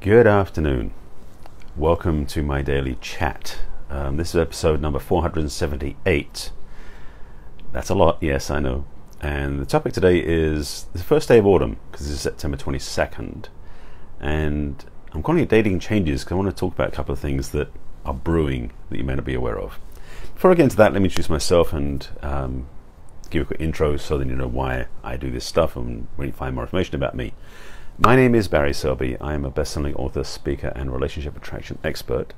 Good afternoon. Welcome to my daily chat. Um, this is episode number 478. That's a lot, yes, I know. And the topic today is the first day of autumn, because this is September 22nd. And I'm calling it Dating Changes because I want to talk about a couple of things that are brewing that you may not be aware of. Before I get into that, let me introduce myself and um, give a quick intro so that you know why I do this stuff and where you find more information about me. My name is Barry Selby. I am a best-selling author, speaker, and relationship attraction expert,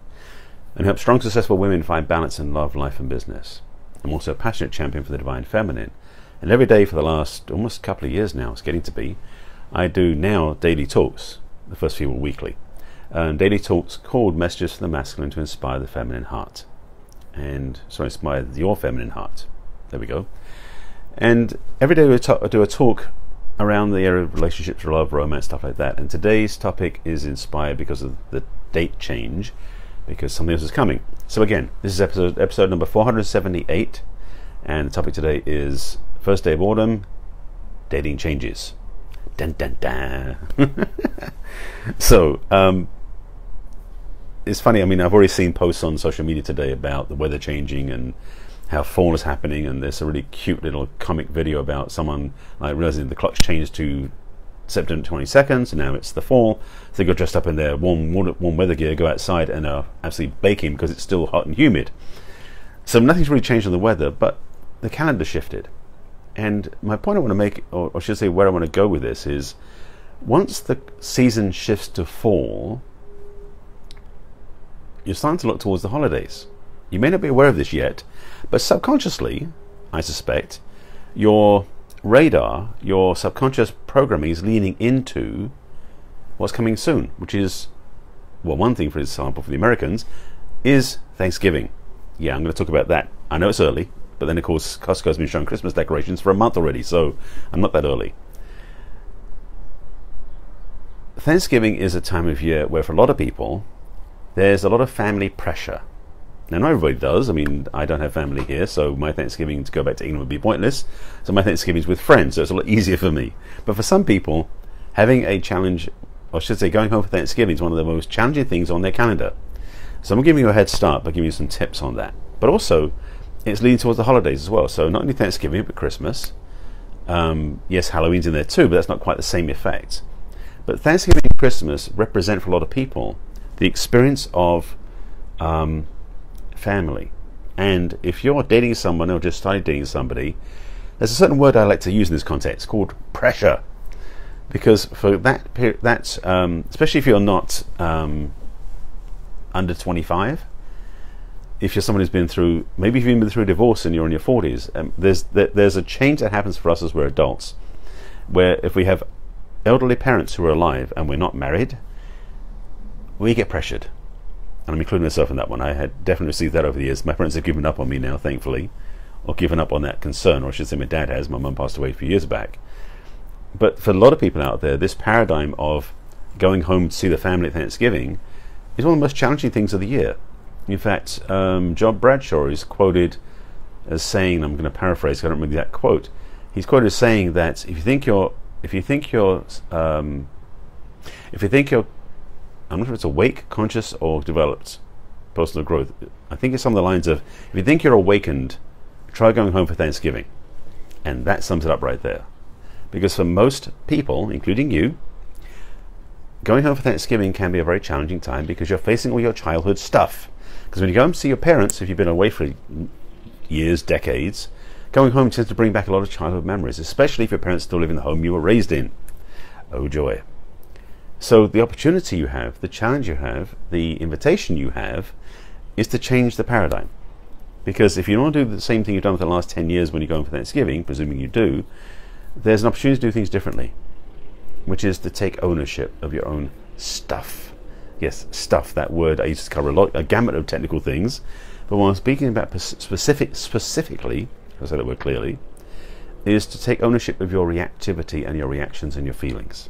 and help strong, successful women find balance in love, life, and business. I'm also a passionate champion for the divine feminine, and every day for the last almost couple of years now, it's getting to be, I do now daily talks. The first few were weekly, and daily talks called "Messages from the Masculine to Inspire the Feminine Heart," and so inspire your feminine heart. There we go. And every day I do a talk around the area of relationships, love, romance, stuff like that. And today's topic is inspired because of the date change, because something else is coming. So again, this is episode episode number 478, and the topic today is first day of autumn, dating changes. Dun dun dun. so um, it's funny. I mean, I've already seen posts on social media today about the weather changing and how fall is happening, and there's a really cute little comic video about someone like realizing the clock's changed to September 22nd, so now it's the fall. So they got dressed up in their warm, warm weather gear, go outside, and are absolutely baking because it's still hot and humid. So nothing's really changed on the weather, but the calendar shifted. And my point I want to make, or, or should say where I want to go with this, is once the season shifts to fall, you're starting to look towards the holidays. You may not be aware of this yet, but subconsciously, I suspect, your radar, your subconscious programming is leaning into what's coming soon, which is, well, one thing, for example, for the Americans, is Thanksgiving. Yeah, I'm going to talk about that. I know it's early, but then, of course, Costco's been showing Christmas decorations for a month already, so I'm not that early. Thanksgiving is a time of year where, for a lot of people, there's a lot of family pressure. Now, not everybody does. I mean, I don't have family here, so my Thanksgiving to go back to England would be pointless. So my Thanksgiving is with friends, so it's a lot easier for me. But for some people, having a challenge, or I should say, going home for Thanksgiving is one of the most challenging things on their calendar. So I'm giving you a head start by giving you some tips on that. But also, it's leading towards the holidays as well. So not only Thanksgiving, but Christmas. Um, yes, Halloween's in there too, but that's not quite the same effect. But Thanksgiving and Christmas represent for a lot of people the experience of um, family. And if you're dating someone or just started dating somebody, there's a certain word I like to use in this context called pressure. Because for that period, that's um, especially if you're not um, under 25, if you're someone who's been through, maybe you've been through a divorce and you're in your 40s, um, there's there's a change that happens for us as we're adults, where if we have elderly parents who are alive and we're not married, we get pressured and I'm including myself in that one. I had definitely received that over the years. My parents have given up on me now, thankfully, or given up on that concern, or I should say, my dad has. My mum passed away a few years back. But for a lot of people out there, this paradigm of going home to see the family at Thanksgiving is one of the most challenging things of the year. In fact, um, John Bradshaw is quoted as saying, I'm going to paraphrase, I don't remember that quote. He's quoted as saying that if you think you're, if you think you're, um, if you think you're I'm not sure if it's awake, conscious, or developed personal growth. I think it's on the lines of if you think you're awakened, try going home for Thanksgiving. And that sums it up right there. Because for most people, including you, going home for Thanksgiving can be a very challenging time because you're facing all your childhood stuff. Because when you go and see your parents, if you've been away for years, decades, going home tends to bring back a lot of childhood memories, especially if your parents still live in the home you were raised in. Oh joy. So the opportunity you have, the challenge you have, the invitation you have is to change the paradigm. Because if you don't want to do the same thing you've done for the last 10 years when you're going for Thanksgiving, presuming you do, there's an opportunity to do things differently, which is to take ownership of your own stuff. Yes, stuff, that word I used to cover a lot, a gamut of technical things. But when I'm speaking about specific, specifically, I said that word clearly, is to take ownership of your reactivity and your reactions and your feelings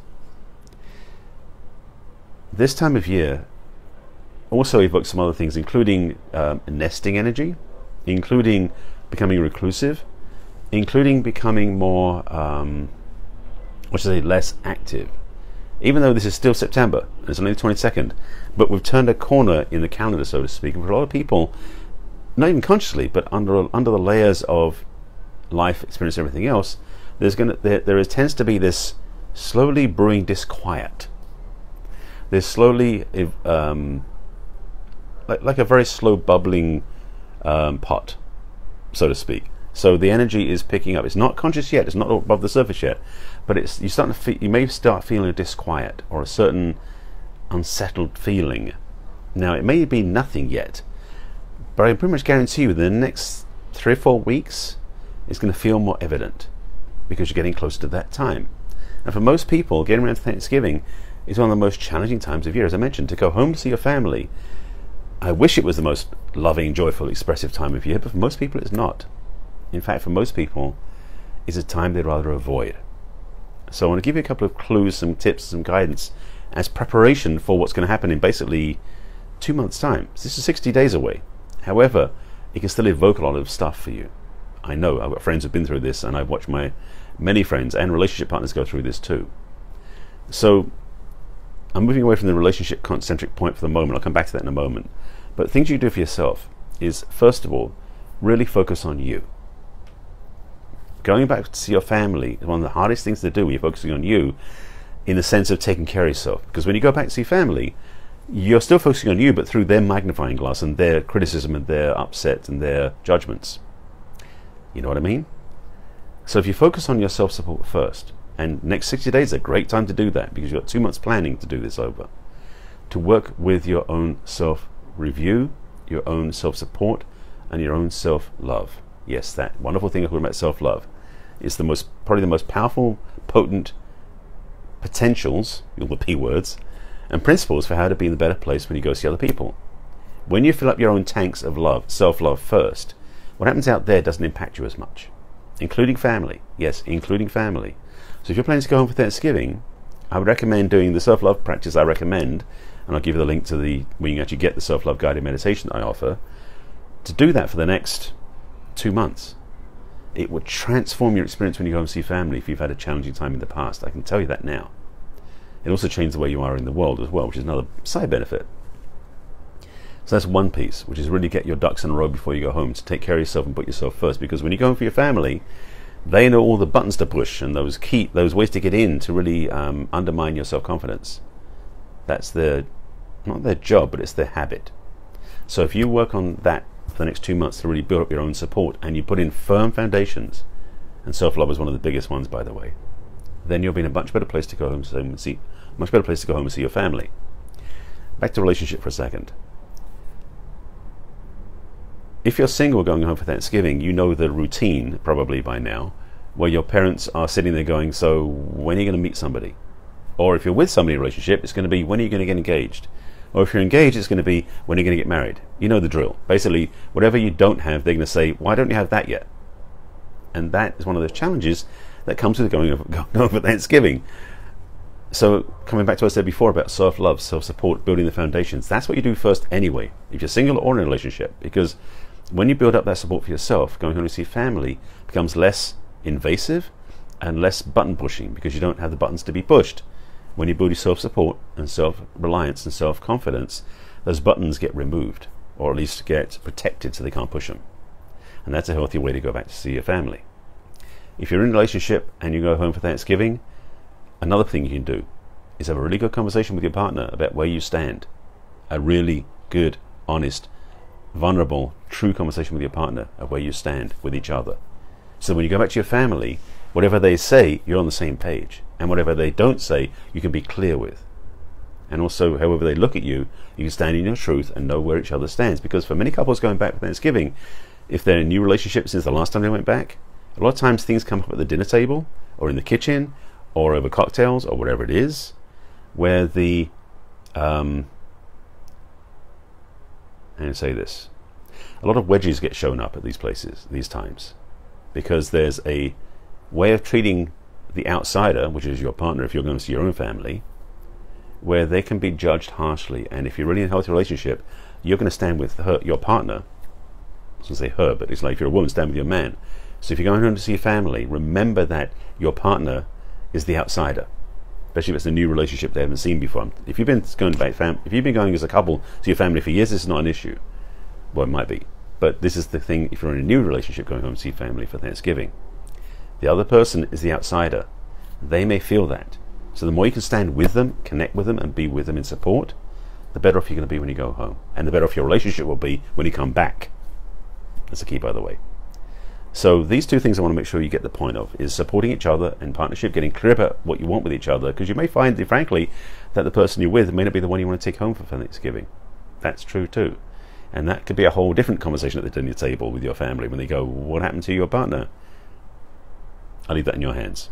this time of year also evokes some other things, including um, nesting energy, including becoming reclusive, including becoming more, um, what should I say, less active, even though this is still September, it's only the 22nd, but we've turned a corner in the calendar, so to speak. And for a lot of people, not even consciously, but under under the layers of life experience, everything else, there's to there, there is, tends to be this slowly brewing disquiet. There's slowly um, like like a very slow bubbling um, pot, so to speak. So the energy is picking up. It's not conscious yet. It's not above the surface yet, but it's you starting to feel, you may start feeling a disquiet or a certain unsettled feeling. Now it may be nothing yet, but I can pretty much guarantee you within the next three or four weeks, it's going to feel more evident because you're getting close to that time. And for most people, getting around to Thanksgiving is one of the most challenging times of year. As I mentioned, to go home to see your family. I wish it was the most loving, joyful, expressive time of year, but for most people, it's not. In fact, for most people, it's a time they'd rather avoid. So I want to give you a couple of clues, some tips, some guidance as preparation for what's going to happen in basically two months' time. This is 60 days away. However, it can still evoke a lot of stuff for you. I know I've got friends who've been through this, and I've watched my many friends and relationship partners go through this too. So I'm moving away from the relationship concentric point for the moment. I'll come back to that in a moment. But things you do for yourself is, first of all, really focus on you. Going back to see your family is one of the hardest things to do when you're focusing on you in the sense of taking care of yourself. Because when you go back to see family, you're still focusing on you, but through their magnifying glass and their criticism and their upset and their judgments. You know what I mean? So if you focus on your self support first, and next 60 days is a great time to do that because you've got two months planning to do this over. To work with your own self review, your own self support, and your own self love. Yes, that wonderful thing I about self love is the most probably the most powerful, potent potentials, all the P words, and principles for how to be in the better place when you go see other people. When you fill up your own tanks of love, self love first, what happens out there doesn't impact you as much, including family. Yes, including family. So if you're planning to go home for Thanksgiving, I would recommend doing the self love practice I recommend, and I'll give you the link to the where you can actually get the self love guided meditation that I offer. To do that for the next two months, it would transform your experience when you go and see family if you've had a challenging time in the past. I can tell you that now. It also changes the way you are in the world as well, which is another side benefit. So that's one piece, which is really get your ducks in a row before you go home to take care of yourself and put yourself first. Because when you go home for your family, they know all the buttons to push and those key, those ways to get in to really um, undermine your self confidence. That's their, not their job, but it's their habit. So if you work on that for the next two months to really build up your own support and you put in firm foundations, and self love is one of the biggest ones, by the way, then you'll be in a much better place to go home and see, much better place to go home and see your family. Back to relationship for a second if you're single going home for Thanksgiving, you know the routine probably by now, where your parents are sitting there going, So, when are you going to meet somebody? Or if you're with somebody in a relationship, it's going to be, When are you going to get engaged? Or if you're engaged, it's going to be, When are you going to get married? You know the drill. Basically, whatever you don't have, they're going to say, Why don't you have that yet? And that is one of the challenges that comes with going over, going over Thanksgiving. So, coming back to what I said before about self love, self support, building the foundations, that's what you do first anyway, if you're single or in a relationship, because when you build up that support for yourself, going home to see family becomes less invasive and less button pushing because you don't have the buttons to be pushed. When you build your self support and self reliance and self confidence, those buttons get removed or at least get protected so they can't push them. And that's a healthy way to go back to see your family. If you're in a relationship and you go home for Thanksgiving, another thing you can do is have a really good conversation with your partner about where you stand. A really good, honest vulnerable, true conversation with your partner of where you stand with each other. So when you go back to your family, whatever they say, you're on the same page. And whatever they don't say, you can be clear with. And also, however they look at you, you can stand in your truth and know where each other stands. Because for many couples going back for Thanksgiving, if they're in a new relationship since the last time they went back, a lot of times things come up at the dinner table or in the kitchen or over cocktails or whatever it is, where the um, and say this. A lot of wedges get shown up at these places, these times, because there's a way of treating the outsider, which is your partner if you're going to see your own family, where they can be judged harshly. And if you're really in a healthy relationship, you're going to stand with her, your partner. I was going to say her, but it's like if you're a woman, stand with your man. So if you're going home to see your family, remember that your partner is the outsider. especially if it's a new relationship they haven't seen before. If you've been going back, fam- if you've been going as a couple to your family for years, this is not an issue. Well, it might be, but this is the thing. If you're in a new relationship, going home to see family for Thanksgiving, the other person is the outsider. They may feel that. So the more you can stand with them, connect with them, and be with them in support, the better off you're going to be when you go home, and the better off your relationship will be when you come back. That's the key, by the way. So these two things I want to make sure you get the point of is supporting each other in partnership, getting clear about what you want with each other, because you may find, frankly, that the person you're with may not be the one you want to take home for Thanksgiving. That's true too. And that could be a whole different conversation at the dinner table with your family when they go, What happened to your partner? I'll leave that in your hands.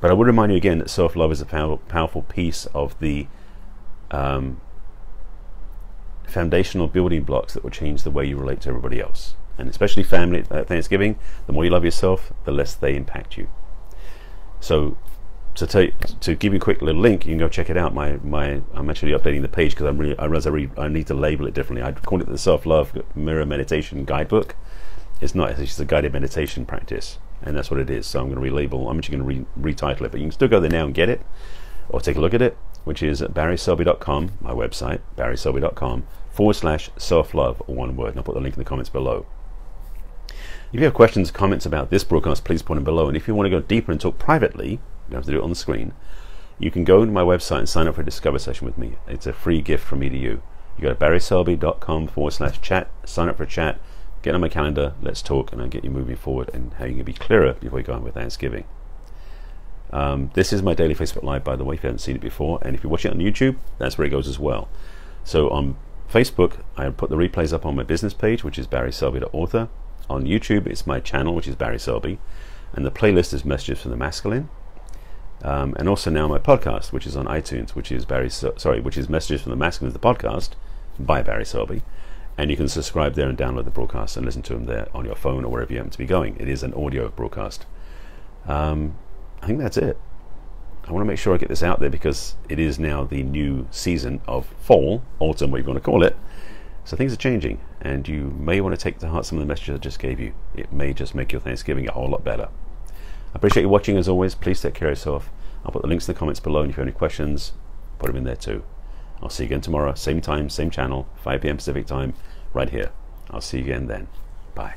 But I would remind you again that self love is a pow- powerful piece of the um, foundational building blocks that will change the way you relate to everybody else and especially family at Thanksgiving, the more you love yourself, the less they impact you. So, to to give you a quick little link, you can go check it out. My my I'm actually updating the page because I'm really I realize I, re, I need to label it differently. I call it the Self Love Mirror Meditation Guidebook. It's not. It's just a guided meditation practice, and that's what it is. So I'm going to relabel. I'm actually going to re, retitle it, but you can still go there now and get it, or take a look at it, which is at barryselby.com, my website, barryselby.com forward slash self love, one word. And I'll put the link in the comments below. If you have questions, comments about this broadcast, please put them below. And if you want to go deeper and talk privately, you don't have to do it on the screen. You can go to my website and sign up for a discover session with me. It's a free gift from me to you. You go to barryselby.com forward slash chat, sign up for a chat, get on my calendar, let's talk, and I'll get you moving forward and how you can be clearer before you go on with Thanksgiving. Um, this is my daily Facebook Live, by the way, if you haven't seen it before. And if you watch it on YouTube, that's where it goes as well. So on Facebook, I put the replays up on my business page, which is Barry Selby, author. On YouTube, it's my channel, which is Barry Selby, and the playlist is Messages from the Masculine. Um, and also now my podcast, which is on iTunes, which is Barry, sorry, which is Messages from the Masculine, of the podcast by Barry Selby, and you can subscribe there and download the broadcast and listen to them there on your phone or wherever you happen to be going. It is an audio broadcast. Um, I think that's it. I want to make sure I get this out there because it is now the new season of fall, autumn, whatever you want to call it. So things are changing, and you may want to take to heart some of the messages I just gave you. It may just make your Thanksgiving a whole lot better. I appreciate you watching as always. Please take care of yourself. I'll put the links in the comments below, and if you have any questions, put them in there too. I'll see you again tomorrow, same time, same channel, 5 p.m. Pacific time, right here. I'll see you again then. Bye.